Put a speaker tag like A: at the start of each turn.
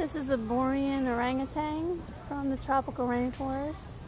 A: This is a Borean orangutan from the tropical rainforest.